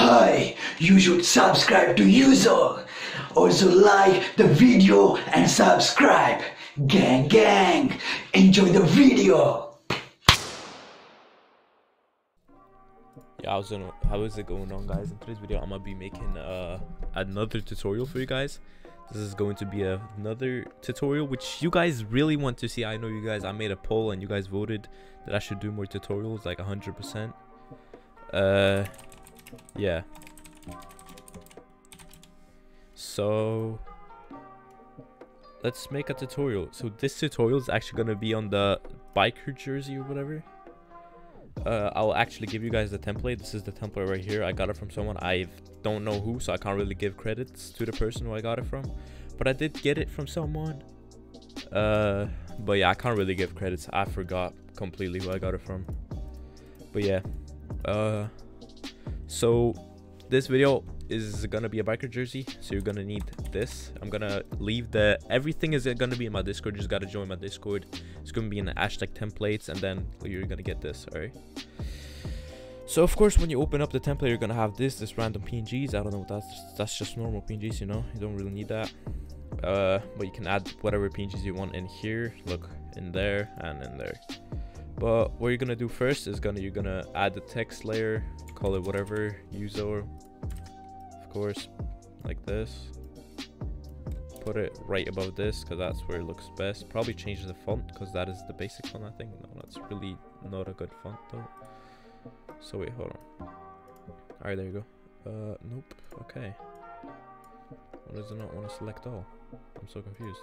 Hi, you should subscribe to Yuzo. Also like the video and subscribe. Gang gang, enjoy the video. Yeah, how's it, how is it going on guys? In today's video I'm gonna be making uh another tutorial for you guys. This is going to be another tutorial which you guys really want to see. I know you guys I made a poll and you guys voted that I should do more tutorials like 100%. Uh yeah. So let's make a tutorial. So this tutorial is actually gonna be on the biker jersey or whatever. Uh, I'll actually give you guys the template. This is the template right here. I got it from someone. I don't know who, so I can't really give credits to the person who I got it from. But I did get it from someone. Uh, but yeah, I can't really give credits. I forgot completely who I got it from. But yeah. Uh, so this video is gonna be a biker jersey so you're gonna need this. I'm gonna leave the everything is gonna be in my discord you just gotta join my discord. It's gonna be in the hashtag templates and then you're gonna get this all right so of course when you open up the template you're gonna have this this random pngs i don't know that's that's just normal pngs you know? You don't really need that. Uh but you can add whatever pngs you want in here. Look in there and in there but what you're gonna do first is gonna you're gonna add the text layer call it whatever Yuzo of course like this. Put it right above this because that's where it looks best. Probably change the font because that is the basic font i think. No that's really not a good font though. So wait hold on. All right there you go. Uh nope. Okay. Why does it not want to select all? I'm so confused.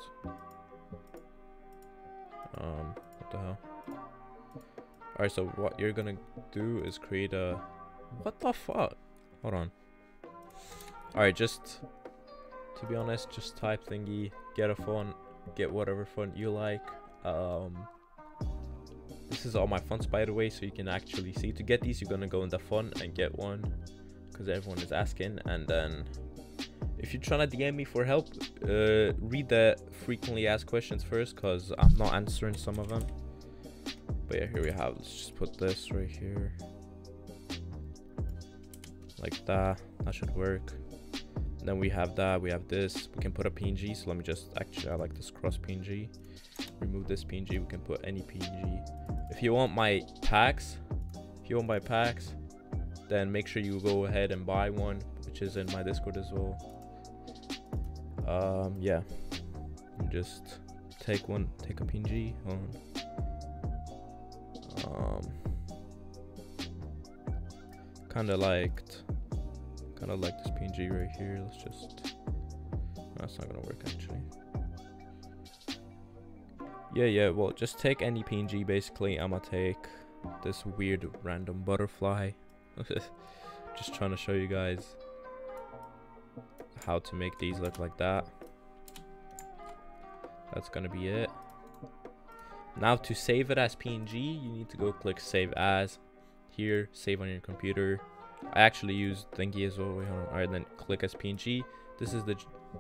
Um what the hell all right so what you're gonna do is create a what the fuck hold on Alright, just to be honest, just type thingy, get a font, get whatever font you like. Um, this is all my fonts by the way, so you can actually see. To get these, you're gonna go in the font and get one, because everyone is asking. And then, if you're trying to DM me for help, uh, read the frequently asked questions first, because I'm not answering some of them. But yeah, here we have. Let's just put this right here, like that. That should work. Then we have that we have this. We can put a png so let me just actually i like this cross png remove this png we can put any png if you want my packs if you want my packs then make sure you go ahead and buy one which is in my discord as well. Um yeah. Just take one take a png on um kind of liked kind of like this PNG right here. Let's just, that's not gonna work actually. Yeah, yeah, well, just take any PNG basically. I'm gonna take this weird random butterfly. just trying to show you guys how to make these look like that. That's gonna be it. Now to save it as PNG, you need to go click save as here, save on your computer. I actually use Thingy as well. Wait, hold on. Alright, then click as PNG. This is the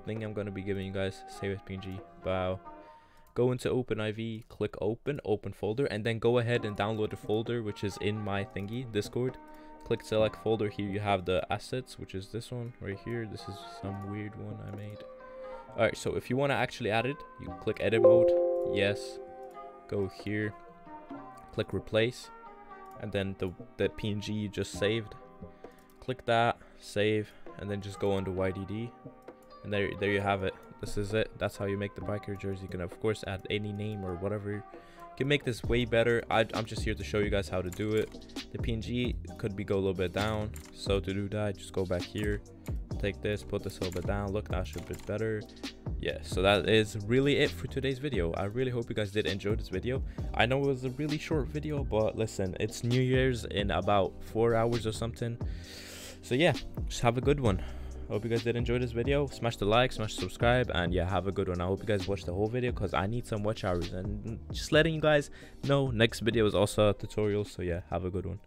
thing I'm going to be giving you guys. Save as PNG. Wow. Go into OpenIV, click open, open folder, and then go ahead and download the folder, which is in my thingy, Discord. Click select folder. Here you have the assets, which is this one right here. This is some weird one I made. Alright, so if you want to actually add it, you click edit mode. Yes. Go here. Click replace. And then the, the PNG you just saved. Click that save and then just go onto YDD and there there you have it. This is it. That's how you make the biker jersey. You can of course add any name or whatever. You can make this way better. I, i'm just here to show you guys how to do it. The png could be go a little bit down. So to do that just go back here take this put this bit down look that should be better. Yeah so that is really it for today's video. I really hope you guys did enjoy this video. I know it was a really short video but listen it's new year's in about four hours or something. So yeah just have a good one. Hope you guys did enjoy this video. Smash the like smash the subscribe and yeah have a good one. I hope you guys watch the whole video because i need some watch hours and just letting you guys know next video is also a tutorial so yeah have a good one